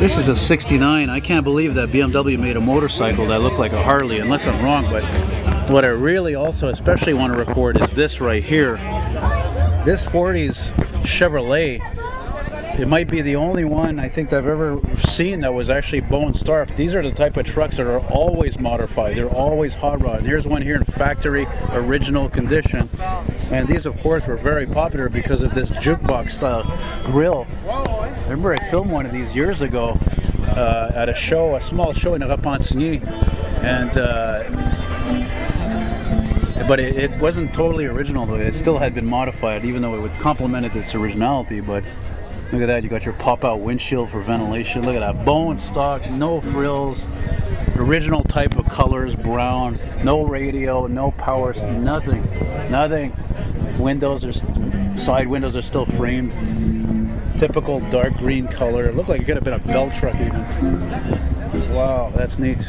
This is a 69. I can't believe that BMW made a motorcycle that looked like a Harley, unless I'm wrong, but what I really also especially want to record is this right here. This 40s Chevrolet it might be the only one I think I've ever seen that was actually bone stock. These are the type of trucks that are always modified. They're always hot rod. And Here's one here in factory original condition. And these of course were very popular because of this jukebox style grill. I remember I filmed one of these years ago uh, at a show, a small show in Repentigny. And uh, but it, it, wasn't totally original though. It still had been modified, even though it would complemented its originality. But Look at that, you got your pop-out windshield for ventilation. Look at that, bone stock, no frills, original type of colors, brown, no radio, no power, nothing, nothing. Windows are, side windows are still framed. Typical dark green color. It looked like it could have been a bell truck even. Wow, that's neat.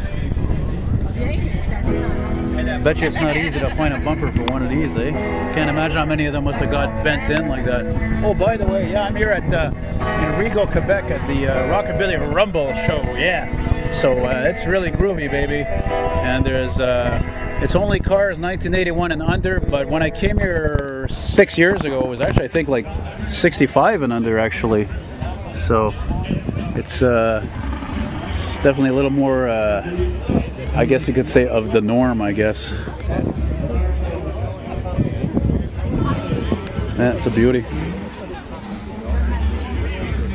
I bet you it's not easy to find a bumper for one of these, eh? Can't imagine how many of them must have got bent in like that. Oh, by the way, yeah, I'm here at uh, in Rigaud, Quebec at the uh, Rockabilly Rumble show. Yeah, so uh, it's really groovy, baby. And there's uh, it's only cars 1981 and under. But when I came here six years ago, it was actually I think like 65 and under actually. So it's uh, it's definitely a little more. Uh, I guess you could say of the norm, I guess. That's a beauty.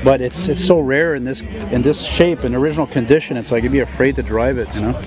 But it's it's so rare in this in this shape in original condition. It's like you'd be afraid to drive it, you know.